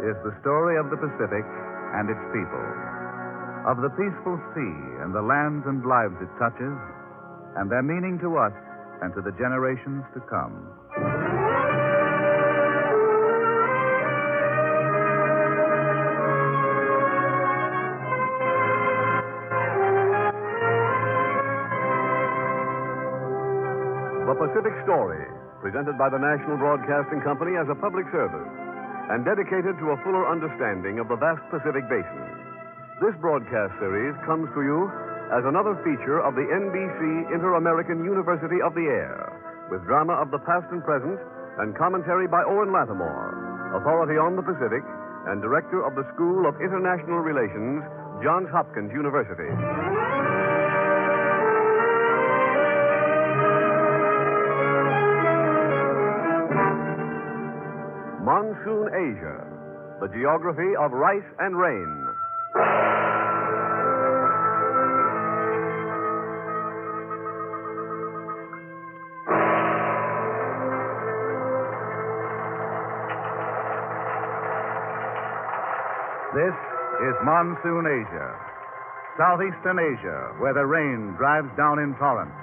is the story of the Pacific and its people, of the peaceful sea and the lands and lives it touches, and their meaning to us and to the generations to come. The Pacific Story, presented by the National Broadcasting Company as a public service and dedicated to a fuller understanding of the vast Pacific Basin. This broadcast series comes to you as another feature of the NBC Inter American University of the Air, with drama of the past and present and commentary by Owen Lattimore, authority on the Pacific and director of the School of International Relations, Johns Hopkins University. Monsoon Asia, the geography of rice and rain. This is Monsoon Asia, southeastern Asia, where the rain drives down in torrents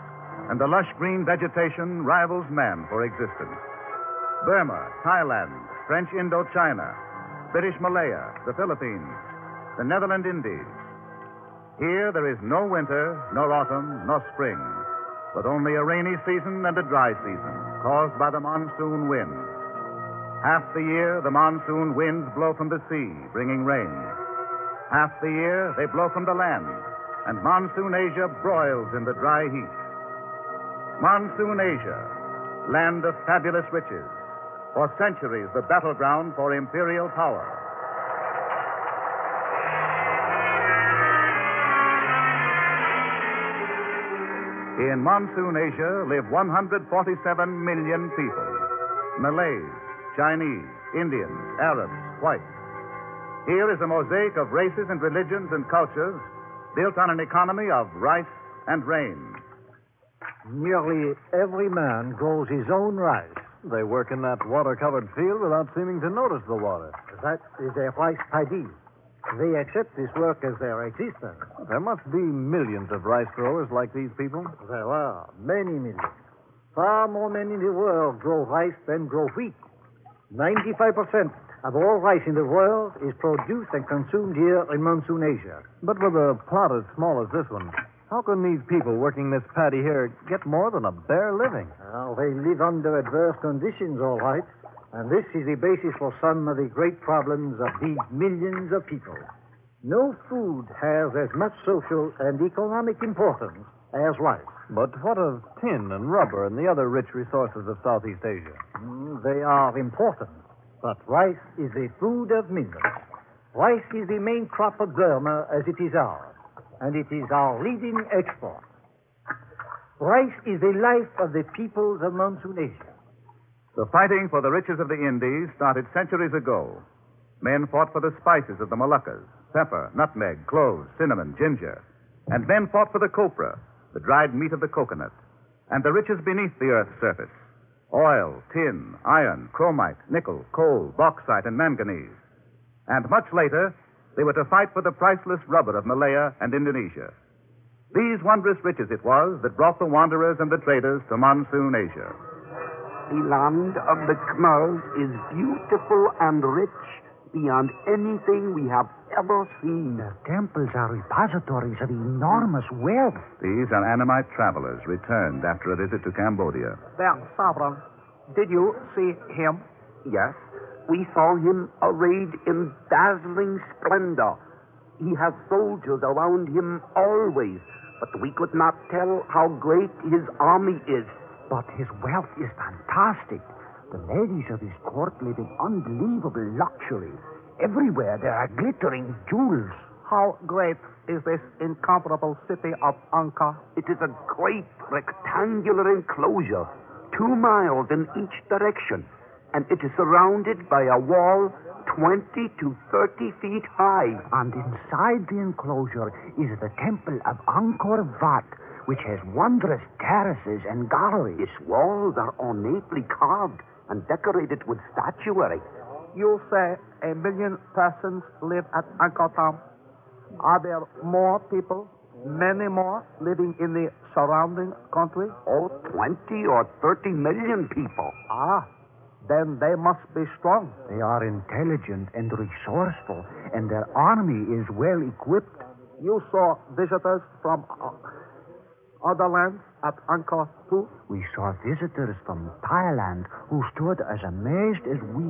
and the lush green vegetation rivals man for existence. Burma, Thailand, French Indochina, British Malaya, the Philippines, the Netherland Indies. Here there is no winter, nor autumn, nor spring, but only a rainy season and a dry season caused by the monsoon winds. Half the year, the monsoon winds blow from the sea, bringing rain. Half the year, they blow from the land, and monsoon Asia broils in the dry heat. Monsoon Asia, land of fabulous riches, for centuries the battleground for imperial power. In Monsoon Asia live 147 million people Malays, Chinese, Indians, Arabs, whites. Here is a mosaic of races and religions and cultures built on an economy of rice and rain. Nearly every man grows his own rice. They work in that water covered field without seeming to notice the water. That is their rice paddy. They accept this work as their existence. There must be millions of rice growers like these people. There are many millions. Far more men in the world grow rice than grow wheat. 95% of all rice in the world is produced and consumed here in Monsoon Asia. But with a plot as small as this one, how can these people working this paddy here get more than a bare living? Well, they live under adverse conditions, all right. And this is the basis for some of the great problems of these millions of people. No food has as much social and economic importance as rice. But what of tin and rubber and the other rich resources of Southeast Asia? Mm, they are important, but rice is the food of millions. Rice is the main crop of Burma as it is ours, and it is our leading export. Rice is the life of the peoples of Monsoon Asia. The fighting for the riches of the Indies started centuries ago. Men fought for the spices of the Moluccas pepper, nutmeg, cloves, cinnamon, ginger. And men fought for the copra, the dried meat of the coconut, and the riches beneath the earth's surface oil, tin, iron, chromite, nickel, coal, bauxite, and manganese. And much later, they were to fight for the priceless rubber of Malaya and Indonesia. These wondrous riches it was that brought the wanderers and the traders to Monsoon Asia. The land of the Khmers is beautiful and rich beyond anything we have ever seen. Their temples are repositories of enormous wealth. These are Annamite travelers returned after a visit to Cambodia. Their sovereign. Did you see him? Yes, we saw him arrayed in dazzling splendor. He has soldiers around him always, but we could not tell how great his army is. But his wealth is fantastic. The ladies of his court live in unbelievable luxury. Everywhere there are glittering jewels. How great is this incomparable city of Angkor? It is a great rectangular enclosure, two miles in each direction, and it is surrounded by a wall 20 to 30 feet high. And inside the enclosure is the temple of Angkor Wat, which has wondrous terraces and galleries. Its walls are ornately carved and decorated with statuary. You say a million persons live at Angkor Thom. Are there more people, many more, living in the surrounding country? Oh, 20 or 30 million people. Ah, then they must be strong. They are intelligent and resourceful, and their army is well equipped. You saw visitors from uh, other lands at Angkor too? We saw visitors from Thailand who stood as amazed as we.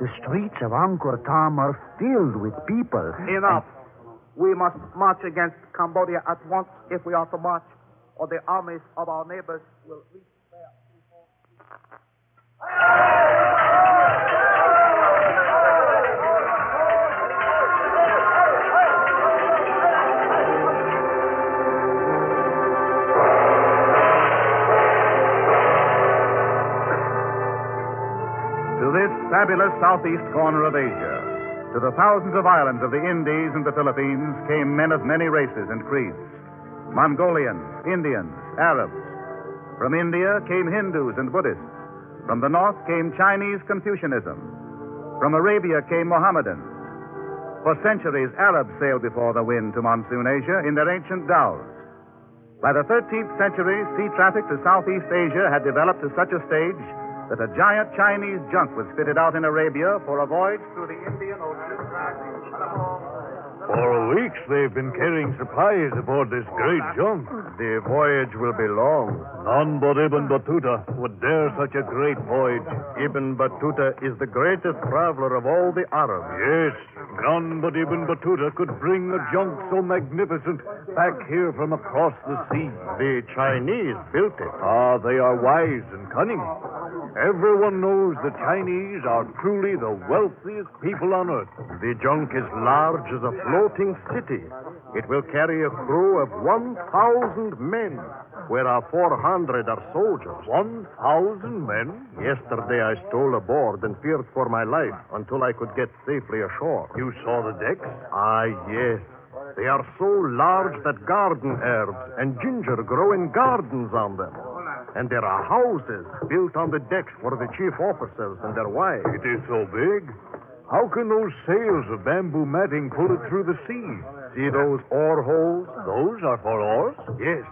The streets of Angkor Thom are filled with people. Enough. We must march against Cambodia at once if we are to march, or the armies of our neighbors will reach there. To fabulous southeast corner of Asia, to the thousands of islands of the Indies and the Philippines, came men of many races and creeds Mongolians, Indians, Arabs. From India came Hindus and Buddhists. From the north came Chinese Confucianism. From Arabia came Mohammedans. For centuries, Arabs sailed before the wind to monsoon Asia in their ancient dhows. By the 13th century, sea traffic to Southeast Asia had developed to such a stage that a giant Chinese junk was fitted out in Arabia for a voyage through the Indian Ocean. For weeks they've been carrying supplies aboard this great junk. The voyage will be long. None but Ibn Battuta would dare such a great voyage. Ibn Battuta is the greatest traveler of all the Arabs. Yes, none but Ibn Battuta could bring a junk so magnificent back here from across the sea. The Chinese built it. Ah, they are wise and cunning. Everyone knows the Chinese are truly the wealthiest people on earth. The junk is large as a floating city. It will carry a crew of 1,000 men, where our 400 are soldiers. 1,000 men? Yesterday I stole aboard and feared for my life until I could get safely ashore. You saw the decks? Ah, yes. They are so large that garden herbs and ginger grow in gardens on them. And there are houses built on the decks for the chief officers and their wives. It is so big. How can those sails of bamboo matting pull it through the sea? See those oar holes? Those are for oars? Yes.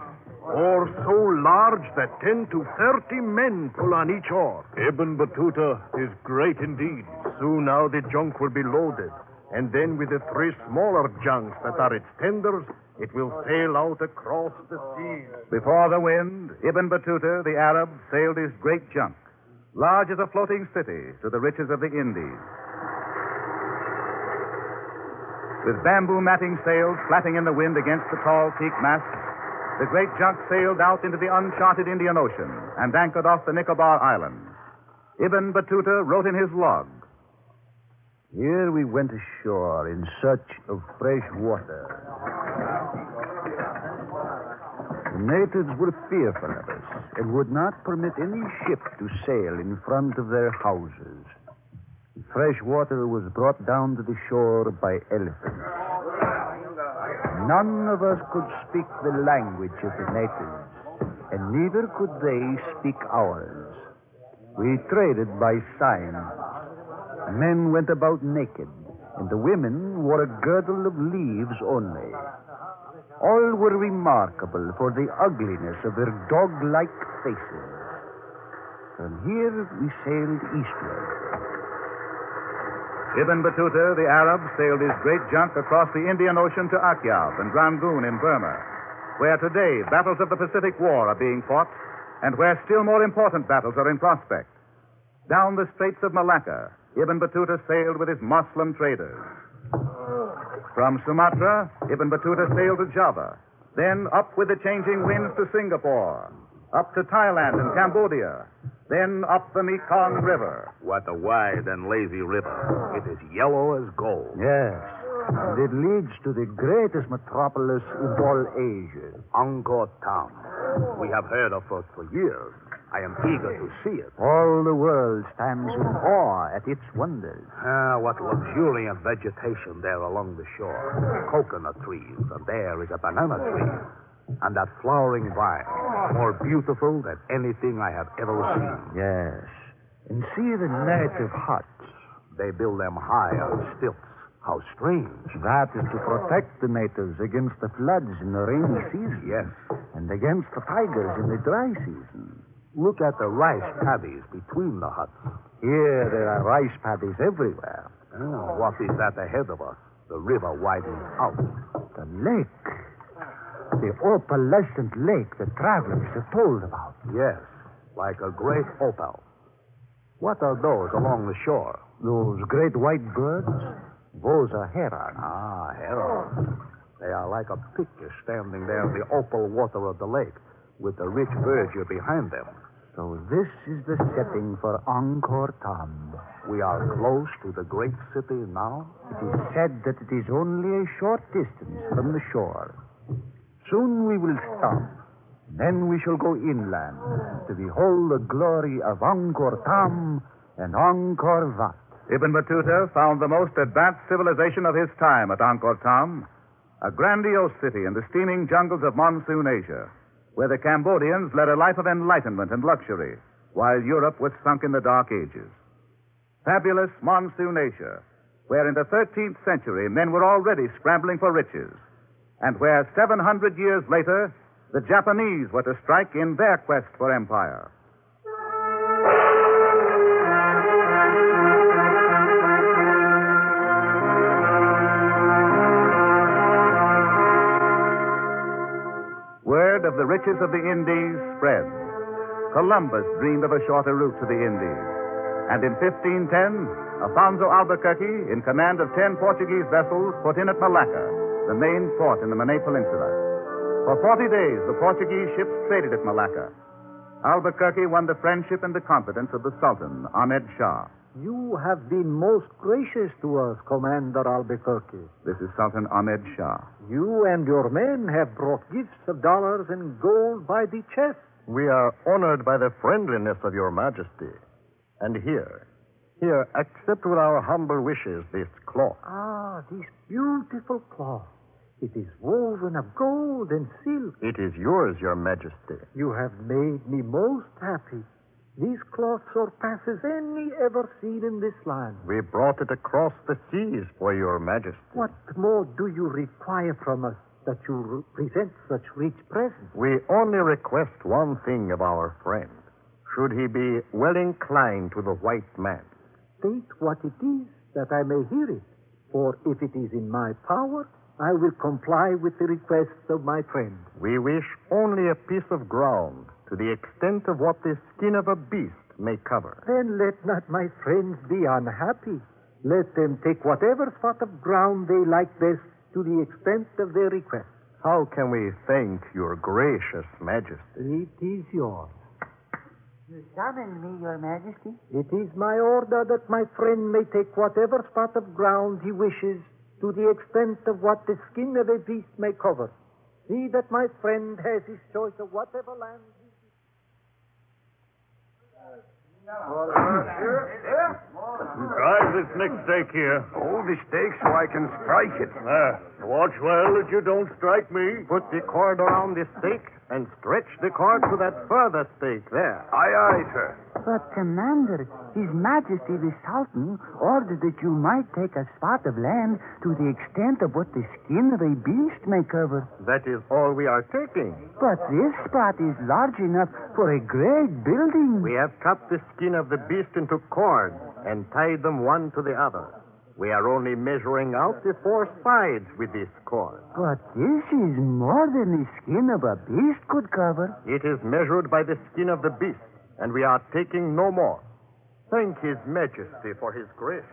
Oars so large that 10 to 30 men pull on each oar. Ibn Battuta is great indeed. Soon now the junk will be loaded. And then with the three smaller junks that are its tenders, it will sail out across the seas. Before the wind, Ibn Battuta, the Arab, sailed his great junk, large as a floating city, to the riches of the Indies. With bamboo matting sails flapping in the wind against the tall teak masts, the great junk sailed out into the uncharted Indian Ocean and anchored off the Nicobar Islands. Ibn Battuta wrote in his log Here we went ashore in search of fresh water. The natives were fearful of us and would not permit any ship to sail in front of their houses. Fresh water was brought down to the shore by elephants. None of us could speak the language of the natives, and neither could they speak ours. We traded by signs. Men went about naked, and the women wore a girdle of leaves only. All were remarkable for the ugliness of their dog like faces. From here we sailed eastward. Ibn Battuta, the Arab, sailed his great junk across the Indian Ocean to Akyab and Rangoon in Burma, where today battles of the Pacific War are being fought and where still more important battles are in prospect. Down the Straits of Malacca, Ibn Battuta sailed with his Moslem traders. From Sumatra, Ibn Battuta sailed to Java, then up with the changing winds to Singapore, up to Thailand and Cambodia, then up the Mekong River. What a wide and lazy river. It is yellow as gold. Yes, and it leads to the greatest metropolis in all Asia. Angkor Town. We have heard of it for years. I am eager to see it. All the world stands in awe at its wonders. Ah, what luxuriant vegetation there along the shore. Coconut trees, and there is a banana tree. And that flowering vine, more beautiful than anything I have ever seen. Yes. And see the native huts. They build them high on stilts. How strange. That is to protect the natives against the floods in the rainy season. Yes. And against the tigers in the dry season. Look at the rice paddies between the huts. Here there are rice paddies everywhere. Oh, what is that ahead of us? The river widens out. The lake. The opalescent lake the travelers have told about. Yes, like a great opal. What are those along the shore? Those great white birds? Those are herons. Ah, herons. They are like a picture standing there in the opal water of the lake, with the rich verdure behind them. So this is the setting for Angkor Thom. We are close to the great city now. It is said that it is only a short distance from the shore. Soon we will stop. Then we shall go inland to behold the glory of Angkor Thom and Angkor Wat. Ibn Battuta found the most advanced civilization of his time at Angkor Thom, a grandiose city in the steaming jungles of monsoon Asia, where the Cambodians led a life of enlightenment and luxury, while Europe was sunk in the Dark Ages. Fabulous monsoon Asia, where in the 13th century men were already scrambling for riches, and where 700 years later the Japanese were to strike in their quest for empire. Word of the riches of the Indies spread. Columbus dreamed of a shorter route to the Indies. And in 1510, Afonso Albuquerque, in command of ten Portuguese vessels, put in at Malacca, the main port in the Malay Peninsula. For 40 days, the Portuguese ships traded at Malacca. Albuquerque won the friendship and the confidence of the Sultan, Ahmed Shah. You have been most gracious to us, Commander Albuquerque. This is Sultan Ahmed Shah. You and your men have brought gifts of dollars and gold by the chest. We are honored by the friendliness of your majesty. And here, here, accept with our humble wishes this cloth. Ah, this beautiful cloth. It is woven of gold and silk. It is yours, your majesty. You have made me most happy. This cloth surpasses any ever seen in this land. We brought it across the seas for your majesty. What more do you require from us that you re- present such rich presents? We only request one thing of our friend. Should he be well inclined to the white man, State what it is that I may hear it. For if it is in my power, I will comply with the requests of my friend. we wish only a piece of ground to the extent of what the skin of a beast may cover. Then let not my friends be unhappy. Let them take whatever spot of ground they like best to the extent of their request. How can we thank your gracious majesty? It is yours. You summon me, Your Majesty. It is my order that my friend may take whatever spot of ground he wishes to the extent of what the skin of a beast may cover. See that my friend has his choice of whatever land he Drive this next stake here. Hold the stake so I can strike it. There. Watch well that you don't strike me. Put the cord around the stake and stretch the cord to that further stake there. Aye, aye, sir. But, Commander, His Majesty the Sultan ordered that you might take a spot of land to the extent of what the skin of a beast may cover. That is all we are taking. But this spot is large enough for a great building. We have cut the skin of the beast into cords and tied them one to the other. We are only measuring out the four sides with this cord. But this is more than the skin of a beast could cover. It is measured by the skin of the beast, and we are taking no more. Thank His Majesty for His grace.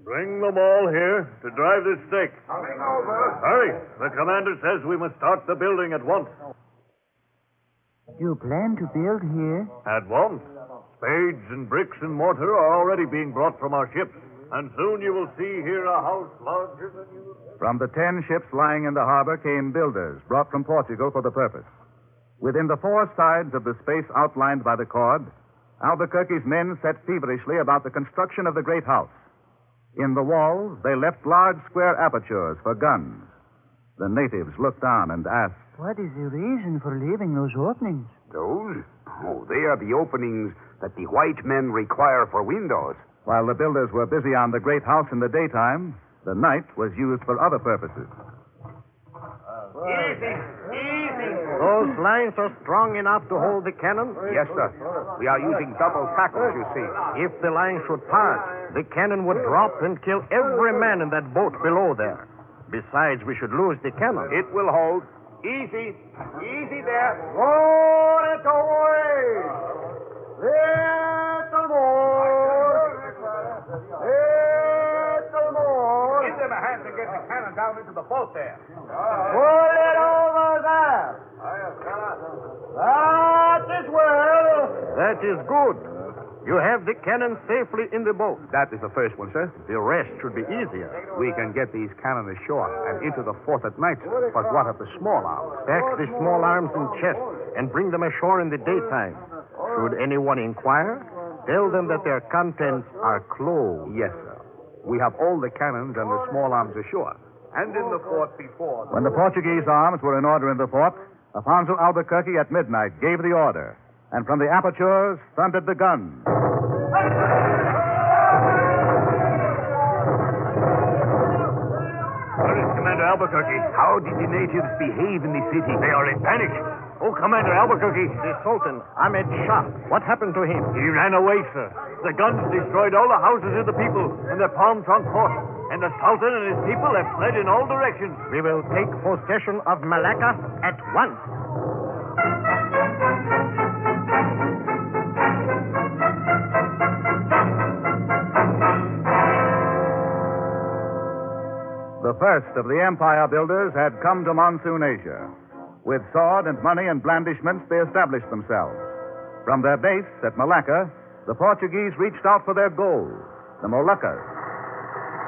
Bring them all here to drive this stake. Coming over. Hurry! The commander says we must start the building at once. You plan to build here? At once. Spades and bricks and mortar are already being brought from our ships, and soon you will see here a house larger than you. From the ten ships lying in the harbor came builders brought from Portugal for the purpose. Within the four sides of the space outlined by the cord, Albuquerque's men set feverishly about the construction of the great house. In the walls, they left large square apertures for guns. The natives looked on and asked, What is the reason for leaving those openings? Those? Oh, they are the openings that the white men require for windows. While the builders were busy on the great house in the daytime, the night was used for other purposes. Easy, easy. Those lines are strong enough to hold the cannon? Yes, sir. We are using double tackles, you see. If the line should part, the cannon would drop and kill every man in that boat below there. Besides, we should lose the cannon. It will hold. Easy. Easy there. Roll it away! Little more! Little more! Give them a hand to get the cannon down into the boat there. Pull it over there! That is well! That is good. You have the cannon safely in the boat. That is the first one, sir. The rest should be easier. We can get these cannon ashore and into the fort at night. But what of the small arms? Pack the small arms in chests and bring them ashore in the daytime. Should anyone inquire, tell them that their contents are closed. Yes, sir. We have all the cannons and the small arms ashore. And in the fort before. When the Portuguese arms were in order in the fort, Alfonso Albuquerque at midnight gave the order, and from the apertures thundered the guns. Where is Commander Albuquerque? How did the natives behave in the city? They are in panic. Oh, Commander Albuquerque. The Sultan, Ahmed Shah. What happened to him? He ran away, sir. The guns destroyed all the houses of the people in the Palm Trunk Fort. And the Sultan and his people have fled in all directions. We will take possession of Malacca at once. The first of the empire builders had come to Monsoon Asia. With sword and money and blandishments, they established themselves. From their base at Malacca, the Portuguese reached out for their goal, the Moluccas.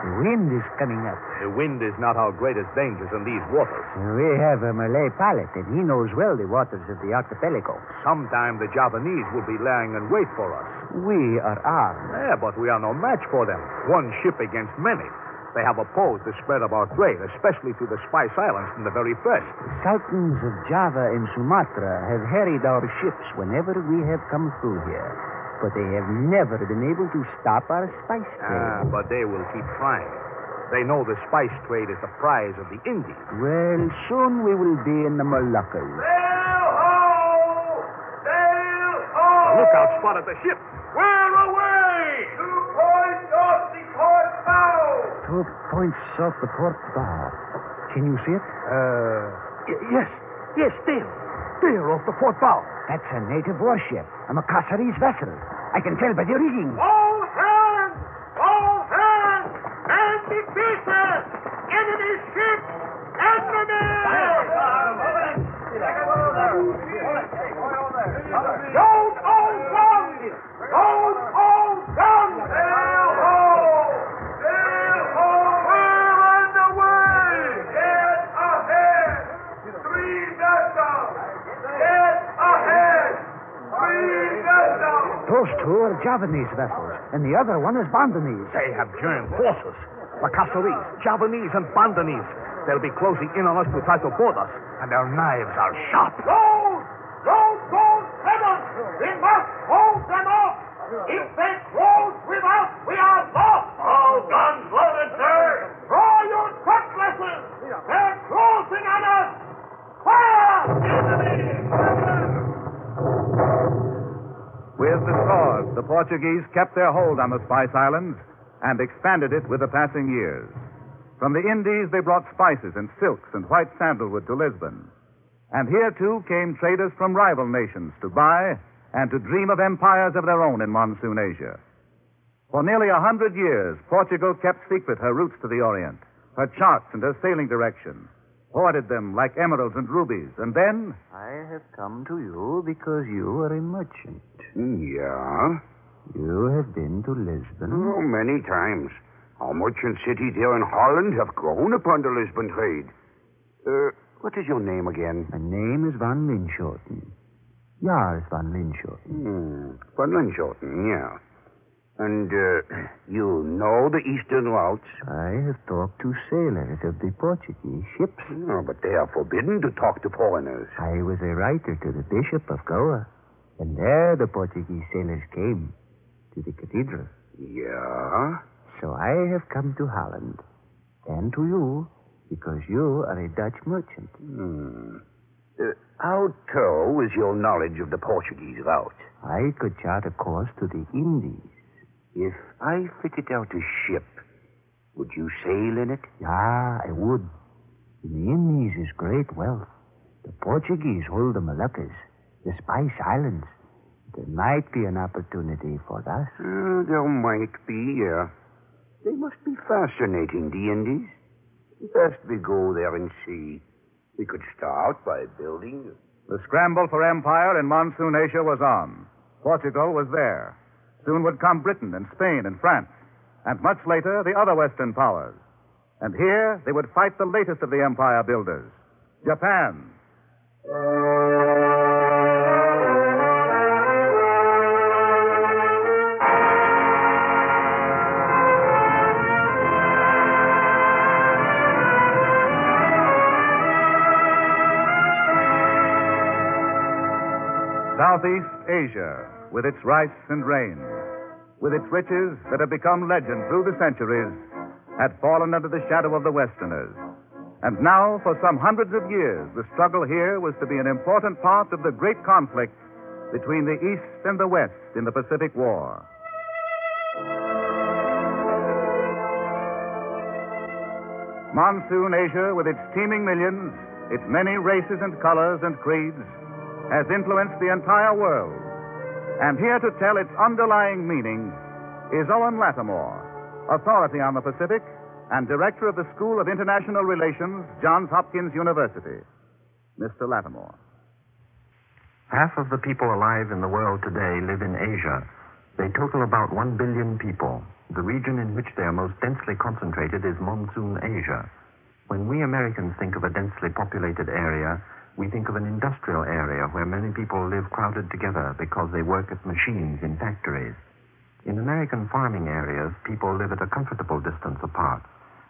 The wind is coming up. The wind is not our greatest dangers in these waters. We have a Malay pilot, and he knows well the waters of the archipelago. Sometime the Javanese will be lying in wait for us. We are armed. Yeah, but we are no match for them. One ship against many. They have opposed the spread of our trade, especially to the Spice Islands from the very first. The sultans of Java and Sumatra have harried our ships whenever we have come through here. But they have never been able to stop our spice trade. Ah, but they will keep trying. They know the spice trade is the prize of the Indies. Well, soon we will be in the Moluccas. The lookout spotted the ship. Where away? Two points off the port bow! Two points off the port bow. Can you see it? Uh, yes, yes, there. There, off the port bow. That's a native warship, a Macassarese vessel. I can tell by the rigging. All are Javanese vessels, and the other one is Bandanese. they have joined forces. The Macassarese, Javanese, and Bandanese. They'll be closing in on us to try to board us, and their knives are sharp. Those! Those gold heavens! We must hold them off! If they close with us, we are lost! All guns loaded, sir! Draw your cutlasses! They're closing on us! Fire! With the sword, the Portuguese kept their hold on the Spice Islands and expanded it with the passing years. From the Indies, they brought spices and silks and white sandalwood to Lisbon. And here, too, came traders from rival nations to buy and to dream of empires of their own in Monsoon Asia. For nearly a hundred years, Portugal kept secret her routes to the Orient, her charts and her sailing direction, hoarded them like emeralds and rubies, and then I have come to you because you are a merchant. Yeah? You have been to Lisbon. Oh, many times. Our merchant cities here in Holland have grown upon the Lisbon trade. Uh, what is your name again? My name is Van Linschoten. Jars Van Linschoten. Hmm. Van Linschoten, yeah. And uh, you know the eastern routes? I have talked to sailors of the Portuguese ships. No, but they are forbidden to talk to foreigners. I was a writer to the Bishop of Goa, and there the Portuguese sailors came to the cathedral. Yeah? So I have come to Holland, and to you, because you are a Dutch merchant. Hmm. Uh, how thorough is your knowledge of the Portuguese route? I could chart a course to the Indies. If I fitted out a ship, would you sail in it? Yeah, I would. In the Indies is great wealth. The Portuguese hold the Moluccas, the Spice Islands. There might be an opportunity for us. Uh, there might be, yeah. They must be fascinating, the Indies. Best we go there and see. We could start by building. The scramble for empire in monsoon Asia was on. Portugal was there. Soon would come Britain and Spain and France, and much later the other Western powers. And here they would fight the latest of the empire builders, Japan. Southeast Asia, with its rice and rain, with its riches that have become legend through the centuries, had fallen under the shadow of the Westerners. And now, for some hundreds of years, the struggle here was to be an important part of the great conflict between the East and the West in the Pacific War. Monsoon Asia, with its teeming millions, its many races and colors and creeds, has influenced the entire world. And here to tell its underlying meaning is Owen Lattimore, authority on the Pacific and director of the School of International Relations, Johns Hopkins University. Mr. Lattimore. Half of the people alive in the world today live in Asia. They total about one billion people. The region in which they are most densely concentrated is Monsoon Asia. When we Americans think of a densely populated area, we think of an industrial area where many people live crowded together because they work at machines in factories. In American farming areas, people live at a comfortable distance apart,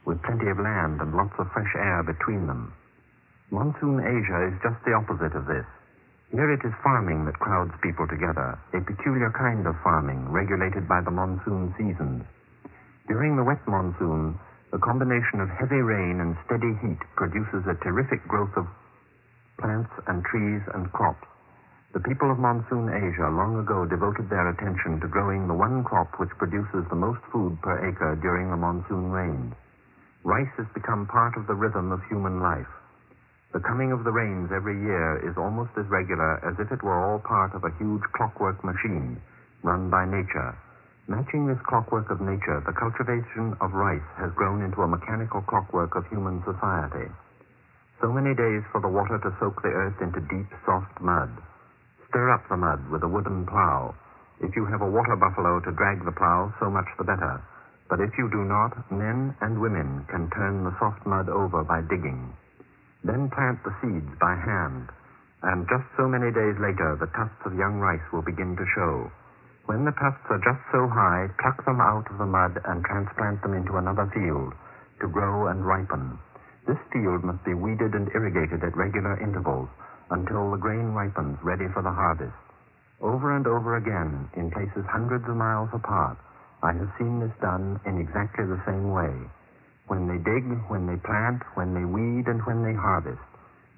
with plenty of land and lots of fresh air between them. Monsoon Asia is just the opposite of this. Here it is farming that crowds people together, a peculiar kind of farming regulated by the monsoon seasons. During the wet monsoon, the combination of heavy rain and steady heat produces a terrific growth of plants and trees and crops. The people of monsoon Asia long ago devoted their attention to growing the one crop which produces the most food per acre during the monsoon rains. Rice has become part of the rhythm of human life. The coming of the rains every year is almost as regular as if it were all part of a huge clockwork machine run by nature. Matching this clockwork of nature, the cultivation of rice has grown into a mechanical clockwork of human society. So many days for the water to soak the earth into deep, soft mud. Stir up the mud with a wooden plow. If you have a water buffalo to drag the plow, so much the better. But if you do not, men and women can turn the soft mud over by digging. Then plant the seeds by hand. And just so many days later, the tufts of young rice will begin to show. When the tufts are just so high, pluck them out of the mud and transplant them into another field to grow and ripen. This field must be weeded and irrigated at regular intervals until the grain ripens ready for the harvest. Over and over again, in places hundreds of miles apart, I have seen this done in exactly the same way. When they dig, when they plant, when they weed, and when they harvest,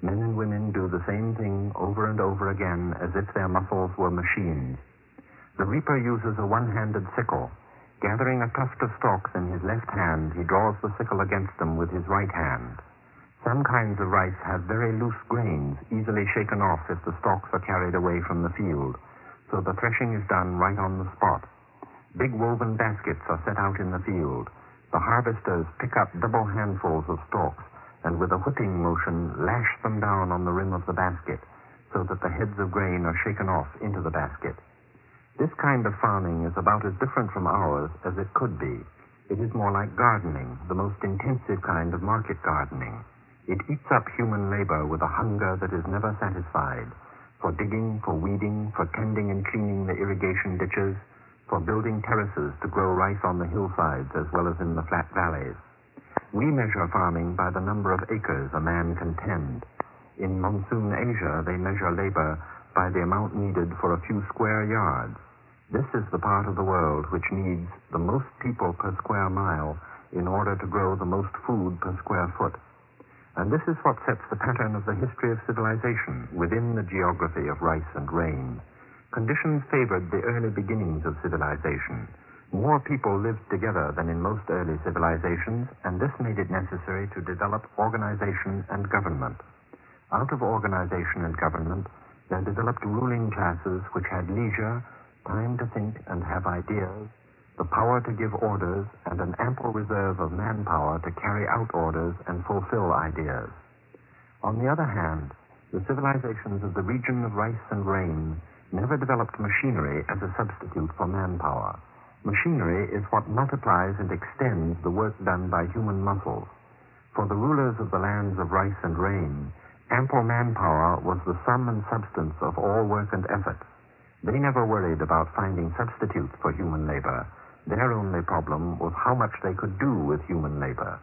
men and women do the same thing over and over again as if their muscles were machines. The reaper uses a one-handed sickle. Gathering a tuft of stalks in his left hand, he draws the sickle against them with his right hand. Some kinds of rice have very loose grains, easily shaken off if the stalks are carried away from the field, so the threshing is done right on the spot. Big woven baskets are set out in the field. The harvesters pick up double handfuls of stalks and with a whipping motion lash them down on the rim of the basket so that the heads of grain are shaken off into the basket. This kind of farming is about as different from ours as it could be. It is more like gardening, the most intensive kind of market gardening. It eats up human labor with a hunger that is never satisfied. For digging, for weeding, for tending and cleaning the irrigation ditches, for building terraces to grow rice on the hillsides as well as in the flat valleys. We measure farming by the number of acres a man can tend. In monsoon Asia, they measure labor by the amount needed for a few square yards. This is the part of the world which needs the most people per square mile in order to grow the most food per square foot. And this is what sets the pattern of the history of civilization within the geography of rice and rain. Conditions favored the early beginnings of civilization. More people lived together than in most early civilizations, and this made it necessary to develop organization and government. Out of organization and government, there developed ruling classes which had leisure, time to think and have ideas, the power to give orders, and an ample reserve of manpower to carry out orders and fulfill ideas. On the other hand, the civilizations of the region of rice and rain never developed machinery as a substitute for manpower. Machinery is what multiplies and extends the work done by human muscles. For the rulers of the lands of rice and rain, ample manpower was the sum and substance of all work and effort. They never worried about finding substitutes for human labor. Their only problem was how much they could do with human labor.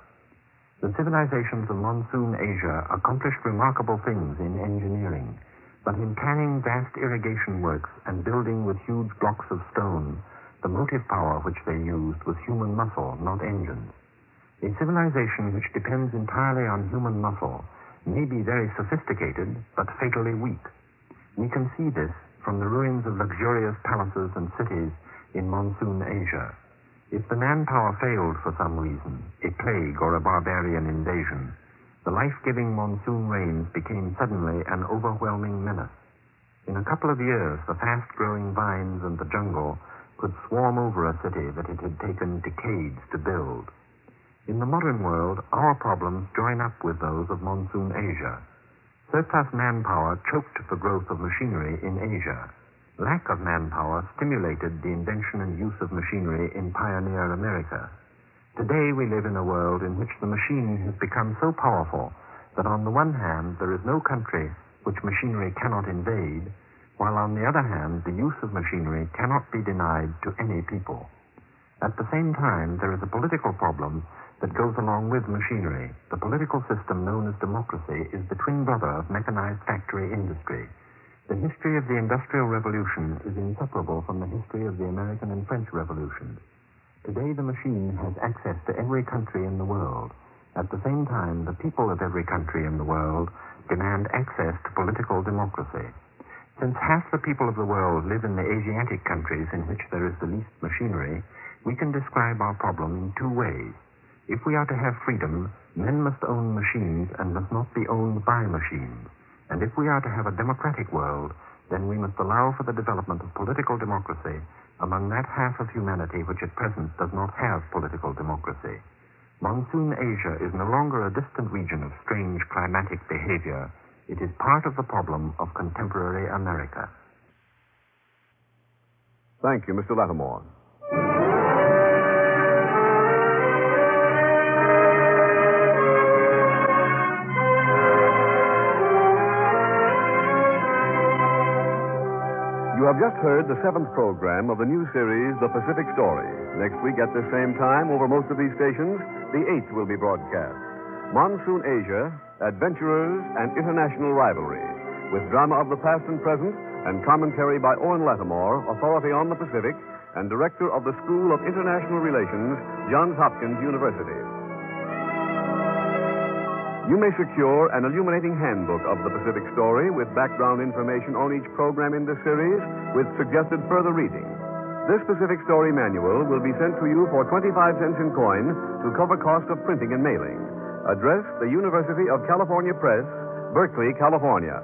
The civilizations of monsoon Asia accomplished remarkable things in engineering, but in planning vast irrigation works and building with huge blocks of stone, the motive power which they used was human muscle, not engines. A civilization which depends entirely on human muscle may be very sophisticated, but fatally weak. We can see this from the ruins of luxurious palaces and cities in monsoon Asia. If the manpower failed for some reason, a plague or a barbarian invasion, the life-giving monsoon rains became suddenly an overwhelming menace. In a couple of years, the fast-growing vines and the jungle could swarm over a city that it had taken decades to build. In the modern world, our problems join up with those of monsoon Asia. Surplus manpower choked the growth of machinery in Asia. Lack of manpower stimulated the invention and use of machinery in pioneer America. Today we live in a world in which the machine has become so powerful that on the one hand there is no country which machinery cannot invade, while on the other hand, the use of machinery cannot be denied to any people. At the same time, there is a political problem that goes along with machinery. The political system known as democracy is the twin brother of mechanized factory industry. The history of the Industrial Revolution is inseparable from the history of the American and French revolutions. Today, the machine has access to every country in the world. At the same time, the people of every country in the world demand access to political democracy. Since half the people of the world live in the Asiatic countries in which there is the least machinery, we can describe our problem in two ways. If we are to have freedom, men must own machines and must not be owned by machines. And if we are to have a democratic world, then we must allow for the development of political democracy among that half of humanity which at present does not have political democracy. Monsoon Asia is no longer a distant region of strange climatic behavior. It is part of the problem of contemporary America. Thank you, Mr. Lattimore. You have just heard the seventh program of the new series, The Pacific Story. Next week at the same time, over most of these stations, the eighth will be broadcast. Monsoon Asia, Adventurers, and International Rivalry, with drama of the past and present and commentary by Owen Lattimore, authority on the Pacific and director of the School of International Relations, Johns Hopkins University. You may secure an illuminating handbook of the Pacific Story with background information on each program in this series with suggested further reading. This Pacific Story manual will be sent to you for 25 cents in coin to cover cost of printing and mailing. Address the University of California Press, Berkeley, California.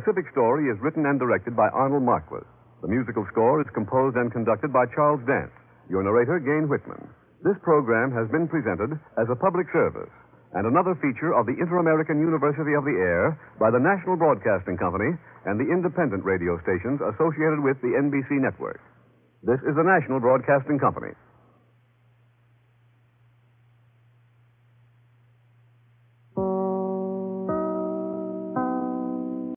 Pacific Story is written and directed by Arnold Marquis. The musical score is composed and conducted by Charles Dant. Your narrator, Gayne Whitman. This program has been presented as a public service and another feature of the Inter American University of the Air by the National Broadcasting Company and the independent radio stations associated with the NBC network. This is the National Broadcasting Company.